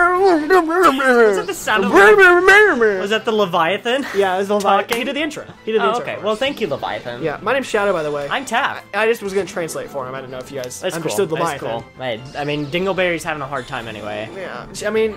Was that the sound of Was that the Leviathan? Yeah, it was the Leviathan. He did the intro. He did the Oh, intro. okay. for Well, us. thank you, Leviathan. yeah, my name's Shadow, by the way. I'm Taff. I just was gonna translate for him. I didn't know if you guys That's understood cool. That's Leviathan. cool. Right. I mean, Dingleberry's having a hard time anyway. Yeah, I mean,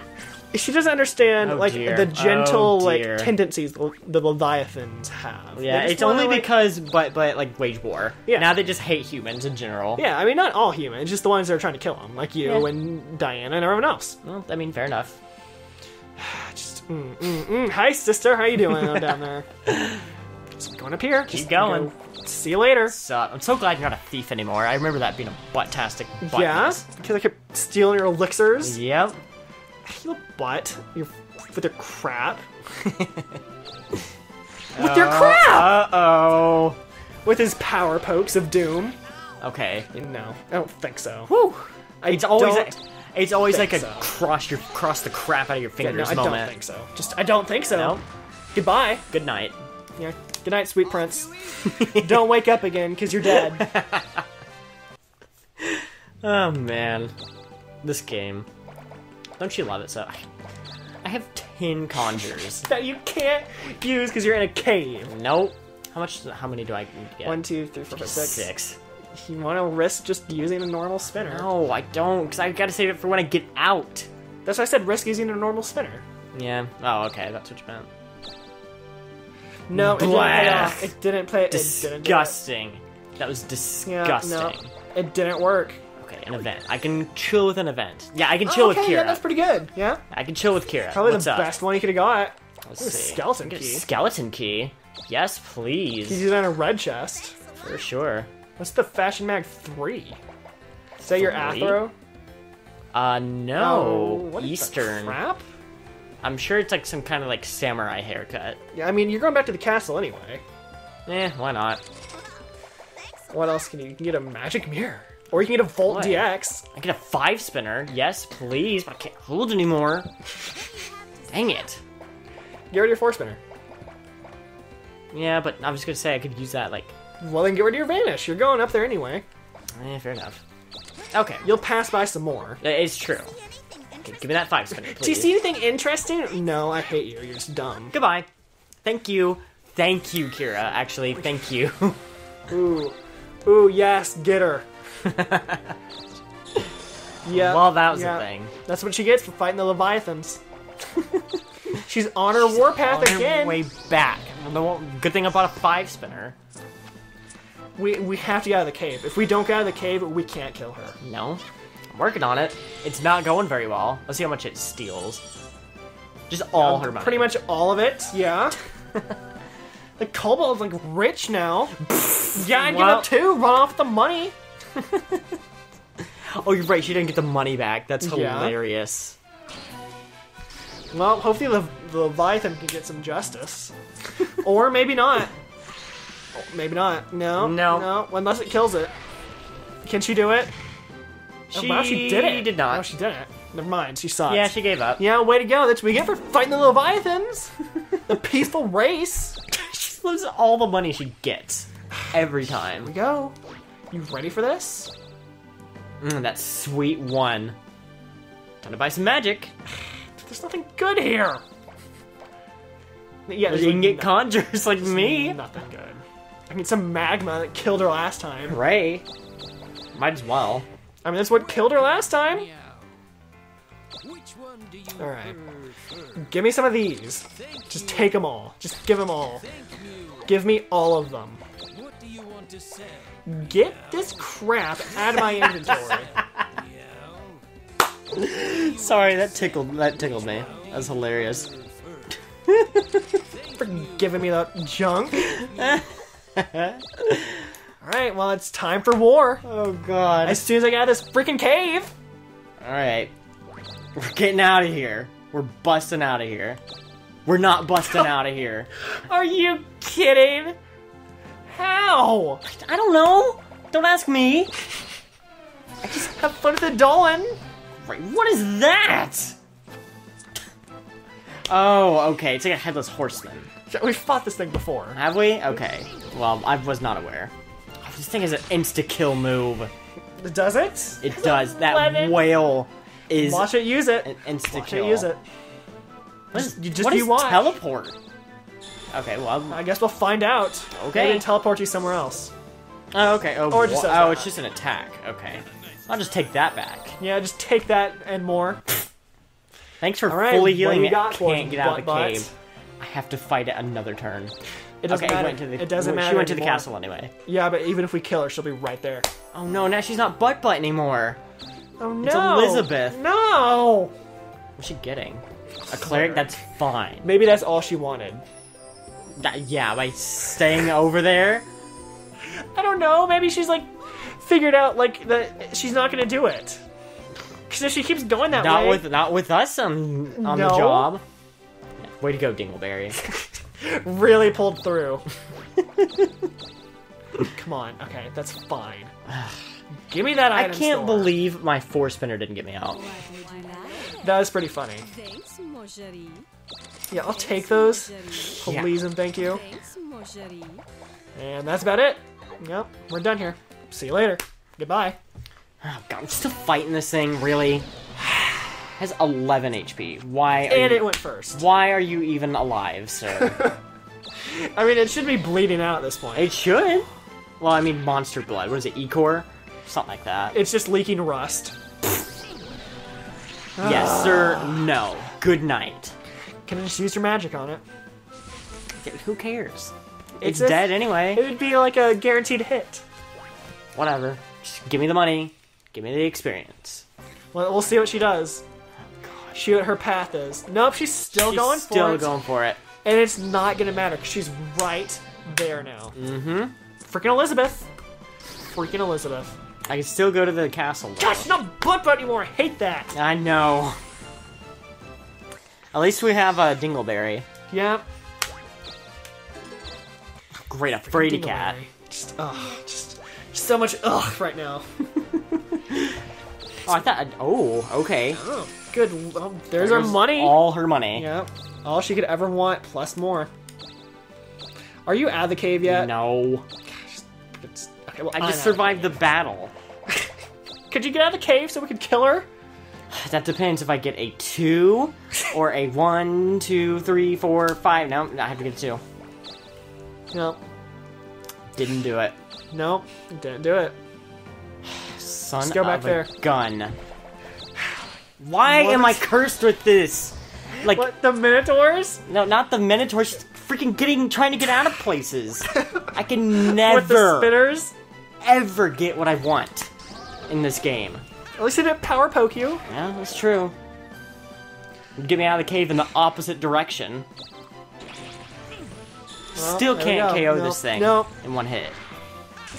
she doesn't understand Oh, like dear. the gentle Oh, like tendencies the, the Leviathans have. Yeah, it's only like- because, but but like wage war. Yeah. Now they just hate humans in general. Yeah, I mean, not all humans, just the ones that are trying to kill them, like you Yeah. and Diana and everyone else. Well, I mean, fair enough. Just, mm, mm, mm. Hi, sister. How you doing oh, down there? Just going up here. Just going. go. See you later. So I'm so glad you're not a thief anymore. I remember that being a butt-tastic butt Yeah, because I kept stealing your elixirs. Yep. You butt. Your with your crap. with your crap. Uh oh. With his power pokes of doom. Okay. No, I don't think so. Whew. I It's always don't- it's always like a so. cross your cross the crap out of your Yeah, fingers no, I moment. don't think so. Just I don't think so. No? Goodbye. Good night. Yeah. Good night, sweet prince. don't wake up again because you're dead. Oh man, this game. Don't you love it so? I have ten conjures. that you can't use because you're in a cave. nope. How much? How many do I get? One, two, three, four, five, six. Six. You want to risk just using a normal spinner? No, I don't, because I gotta save it for when I get out. That's why I said risk using a normal spinner. Yeah. Oh, okay. That's what you meant. No, it didn't Blah. off. It didn't play. It didn't it. Disgusting. That was disgusting. Yeah, disgusting. no, it didn't work. Okay, an event. I can chill with an event. Yeah, I can chill Oh, with Kira. yeah, that's pretty good. Yeah, I can chill with Kira. probably What's the up? best one you could have got. Let's Ooh, see. skeleton key. Skeleton key. Yes, please. He's using a red chest. For sure. What's the Fashion Mag three? Is that your? Athro? Uh, no. Oh, Eastern. crap. I'm sure it's like some kind of like samurai haircut. Yeah, I mean you're going back to the castle anyway. Eh, why not? What else can you? You can get a magic mirror, or you can get a Volt? DX. I get a five spinner. Yes, please, but I can't hold anymore. Dang it. Get rid of your four spinner. Yeah, but I was gonna say I could use that like. Well, then get rid of your Vanish. You're going up there anyway. Eh, fair enough. Okay, You'll pass by some more. it's true. Okay, give me that five spinner, please. Do you see anything interesting? No, I hate you. You're just dumb. Goodbye. Thank you. Thank you, Kira. Actually, thank you. Ooh, ooh, yes, get her. yeah. well, that was yeah. a thing. That's what she gets for fighting the Leviathans. She's on her warpath On her again. way back. The good thing about a five spinner. We we have to get out of the cave. If we don't get out of the cave, we can't kill her. No, I'm working on it. It's not going very well. Let's see how much it steals. Just all her money. Pretty much all of it. Yeah. the kobold's like rich now. yeah, I'd give Wow. up too. Run off the money. Oh, you're right. She didn't get the money back. That's Yeah. hilarious. Well, hopefully the, the Leviathan can get some justice. or maybe not. Oh, Maybe not. No. No. No. Unless it kills it. Can she do it? She, oh, wow, she did it. Did not. No, she didn't. Never mind. She sucks. yeah, she gave up. Yeah, way to go. That's what we get for fighting the Leviathans. the peaceful race. she loses all the money she gets every time. Here we go. You ready for this? Mm, that sweet one. Time to buy some magic. There's nothing good here. Yeah, there's You can get conjures like me. Nothing good. I mean, some magma that killed her last time. Right. Might as well. I mean, that's what killed her last time. Which one do you All right. Give me some of these. Just take them all. Just give them all. Give me all of them. Get this crap out of my inventory. Sorry, that tickled. That tickled me. That was hilarious. for giving me that junk. Alright, well, it's time for war. Oh God. As soon as I get out of this freaking cave. All right. We're getting out of here. We're busting out of here. We're not busting out of here. Are you kidding? How? I don't know. Don't ask me. I just have fun with the Dolan. Right, what is that? Oh, okay. It's like a headless horseman. We've fought this thing before. Have we? Okay. Well, I was not aware. Oh, this thing is an insta-kill move. Does it? It does. That Lennon. whale. is Watch it use it. an insta Watch it use it. What Just- you just what you is teleport? Okay, well, I'm- I guess we'll find out. Okay. Maybe teleport you somewhere else. oh, okay. Oh, Or just oh, it's just an attack. Okay, I'll just take that back. Yeah, just take that and more. Thanks for right, fully healing me. for Can't get out of the cave. I have to fight it another turn. It doesn't okay, matter. went to the, it doesn't she matter. went to the castle anyway. Yeah, but even if we kill her, she'll be right there. Oh no, now she's not butt butt anymore. Oh no! It's Elizabeth. No. What's she getting? A cleric? That's fine. Maybe that's all she wanted. That- yeah, by staying over there. I don't know. Maybe she's like figured out like that she's not gonna do it. Because if she keeps going that Not way, with not with us on on the job. Way to go, Dingleberry. really pulled through. Come on. Okay, that's fine. Give me that I can't store. believe my four spinner didn't get me out. What would you like? that was pretty funny. Thanks, mon chéri. Yeah, I'll take those. Mon chéri. Please and thank you. Thanks, mon chéri. And that's about it. Yep, we're done here. See you later. Goodbye. Oh god, I'm still fighting this thing. Really? Has 11 HP. Why? Are And you, it went first. Why are you even alive, sir? I mean, it should be bleeding out at this point. it should. Well, I mean, monster blood. What is it? Ecor? Something like that. It's just leaking rust. yes, sir. No. Good night. Can just use your magic on it? Who cares? It's It's, dead anyway. It would be like a guaranteed hit. Whatever. Just give me the money. Give me the experience. Well, we'll see what she does. See what her path is. Nope, she's still She's going still for it. Still going for it. And it's not gonna matter because she's right there now. Mm-hmm. Freaking Elizabeth. Freaking Elizabeth. I can still go to the castle. though. Gosh, not blood butt anymore. I hate that. I know. At least we have a Dingleberry. Yeah. Great, a Frady cat. Just, ugh, just, just so much ugh right now. Oh, I thought. I'd, Oh, okay. Oh, good. Oh, there's our money. All her money. Yeah. All she could ever want, plus more. Are you out of the cave yet? No. It's, okay, well, I I'm just survived the battle. Could you get out of the cave so we could kill her? That depends if I get a two or a one, two, three, four, five. No, I have to get a two. No. Didn't do it. Nope, Didn't do it. Son Let's go back there. gun. Why What? am I cursed with this? Like, What? The Minotaurs? no, not the Minotaur. She's freaking getting, trying to get out of places. I can never, With the spinners? ever get what I want in this game. At least they didn't power poke you. Yeah, that's true. Get me out of the cave in the opposite direction. Well, Still can't. KO this thing no. in one hit.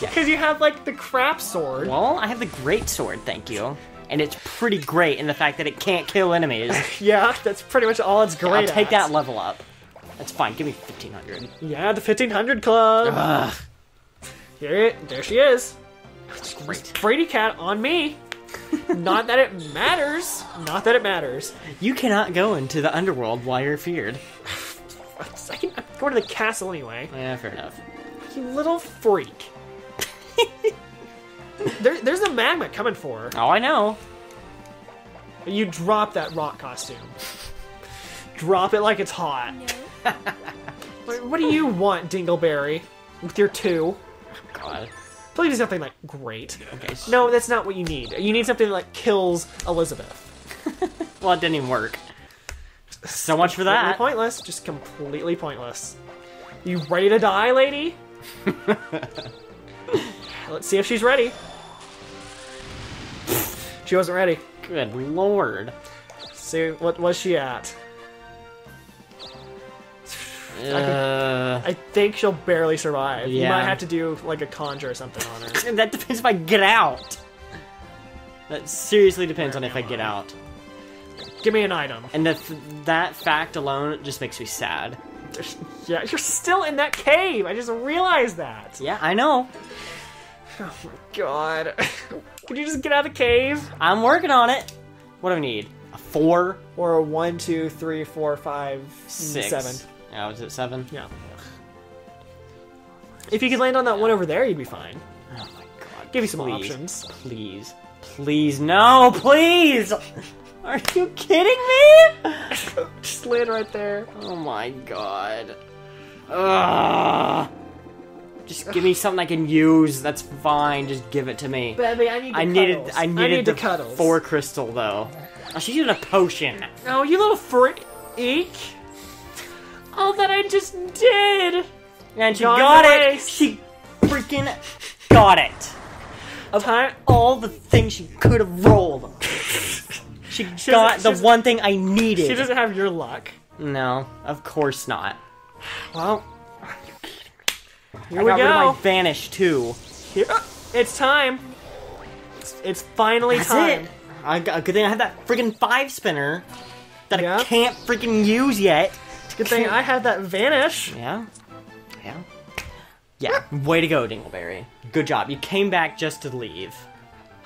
Because you have, like, the crap sword. Well, I have the great sword, thank you. And it's pretty great in the fact that it can't kill enemies. Yeah, that's pretty much all it's great I'll take at. that level up. That's fine. Give me 1500. Yeah, the 1500 club. Ugh. Here it, there she is. Great. Brady cat on me. Not that it matters. Not that it matters. You cannot go into the underworld while you're feared. I can I'm going to the castle anyway. Yeah, fair enough. You little freak. there, there's a magma coming for her. Oh, I know. You drop that rock costume. Drop it like it's hot. What, what do you want, Dingleberry? With your two? Oh, God. Please do something like great. Okay. No, that's not what you need. You need something that like kills Elizabeth. Well, it didn't even work. So much for Completely that. pointless. Just completely pointless. You ready to die, lady? Let's see if she's ready. She wasn't ready. Good lord. See what was she at? Uh, I think she'll barely survive. You might have to do like a conjure or something on her. that depends if I get out. That seriously depends on if I get out. Give me an item. And that that fact alone just makes me sad. Yeah, you're still in that cave. I just realized that. Yeah, I know. Oh my god. Can you just get out of the cave? I'm working on it. What do I need? A four, Or a one, two, three, four, five, six, seven. Oh, yeah, was it seven? Yeah. If you could land on that one over there, you'd be fine. Oh my god. Give you some please, options. Please, Please, no, please! Are you kidding me? Just land right there. Oh my god. Ugh. Just give me something I can use. That's fine. Just give it to me. Baby, I need the I needed. I needed need the, the cuddles. four crystal though. Oh, she's using a potion. Oh, you little freak! All that I just did. And she got it. She freaking got it. Of Time. all the things she could have rolled, she, She got the one thing I needed. She doesn't have your luck. No, of course not. Well, here I we got rid of my vanish too. Here, uh, it's time. It's, it's finally That's time. it. I got, good thing I have that freaking five spinner that Yeah. I can't freaking use yet. Good thing I had that vanish. Yeah. Yeah. Yeah. Way to go, Dingleberry. Good job. You came back just to leave.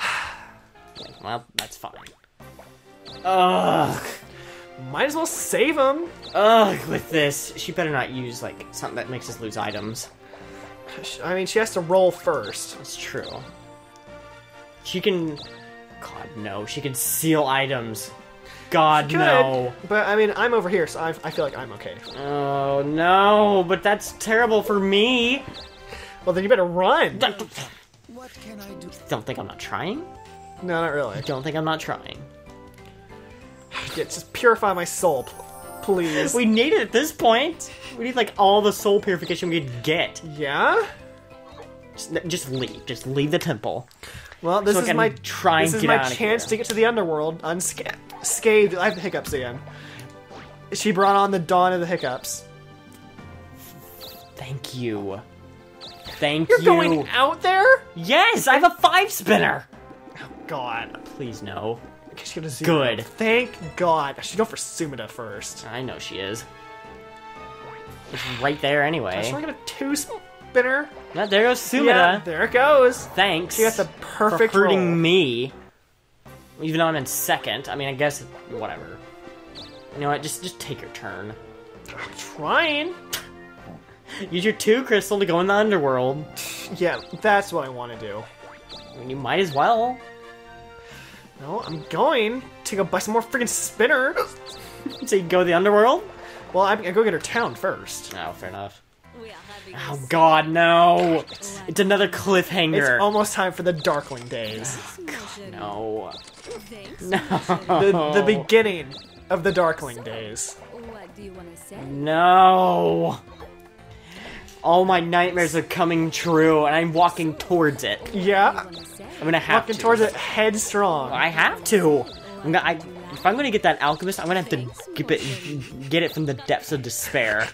Well, that's fine. Ugh. Might as well save him. Ugh, with this. She better not use, like, something that makes us lose items. I mean, she has to roll first. It's true. She can. God, no. She can seal items. God, Good. no. But I mean, I'm over here, so I, I feel like I'm okay. Oh, no. But that's terrible for me. Well, then you better run. What can I do? Don't think I'm not trying? No, not really. Don't think I'm not trying. Yeah, just purify my soul, please. We need it at this point. We need like all the soul purification we could get. yeah. Just, just leave. Just leave the temple. Well, this So is my try this is my chance to get to the underworld unscathed. I have the hiccups again. She brought on the dawn of the hiccups. Thank you. Thank You're you. going out there? Yes, I have a five spinner. God. Please no. She got a zero. Good. Thank God. I should go for Sumida first. I know she is. It's right there anyway. Should I get a two spinner? Yeah, there goes Sumida. Yeah, there it goes. Thanks. She got the perfect for hurting roll. me. Even though I'm in second. I mean, I guess whatever. You know what? Just just take your turn. I'm trying. Use your two crystal to go in the underworld. Yeah, that's what I want to do. I mean, you might as well. No, I'm going to go buy some more freaking spinner. So you can go to the underworld? Well, I'm gonna go get her town first. Oh, fair enough. We are having Oh god, no! It's another cliffhanger. It's almost time for the Darkling days. God, no. Thanks. The, the beginning of the Darkling days. What do you want to say? No. All my nightmares are coming true, and I'm walking towards it. Yeah, Want to say? I'm gonna have walking to. towards it headstrong. I have to. I'm gonna, I, if I'm gonna get that alchemist, I'm gonna have to get it, get it from the depths of despair.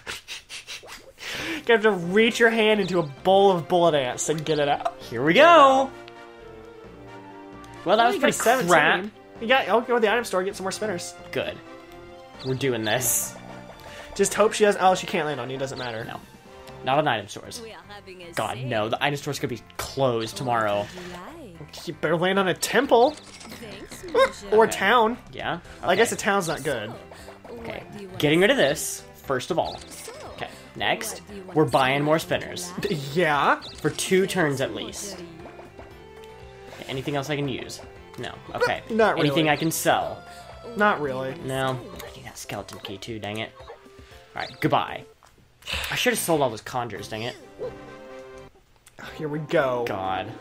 You have to reach your hand into a bowl of bullet ants and get it out. Here we go. Well, that was You got pretty 17. crap. You got. I'll go to the item store get some more spinners. Good. We're doing this. Just hope she doesn't. Oh, she can't land on you. Doesn't matter. No, not on item stores. We are having a God, no. The item store's gonna be closed tomorrow. July. You better land on a temple Thanks, mon or chéri. town. Yeah. I guess a town's not good. Okay. What do you want Getting rid of this first of all. Next, What do you want we're buying more spinners Yeah. for two turns at least. Anything else I can use? No. Okay. Not really. Anything. I can sell? Not really. No. I need that skeleton key too. Dang it. All right. Goodbye. I should have sold all those conjures. Dang it. Oh, here we go. God.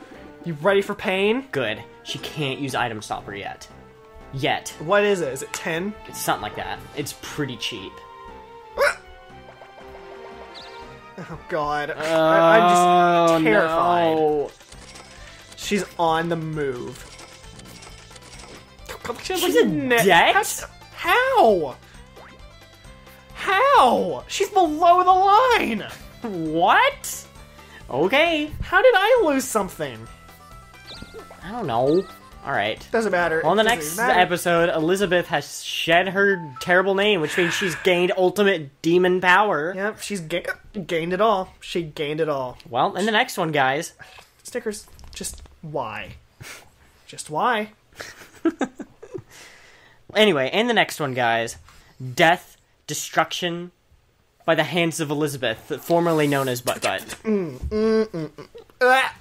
You ready for pain? Good. She can't use item stopper yet. Yet. What is it? Is it ten? It's something like that. It's pretty cheap. Oh God. I, I'm just Oh, terrified. no. She's on the move. She's She's in debt? How? How? She's below the line. What? Okay. How did I lose something? I don't know. All right. Doesn't matter. Well, in the next episode, Elizabeth has shed her terrible name, which means she's gained ultimate demon power. Yep, she's ga- gained it all. She gained it all. Well, in the next one, guys, Stickers. Just why? Just why? Anyway, in the next one, guys, death, destruction by the hands of Elizabeth, formerly known as Butt Butt. Mm, mm, mm, ah!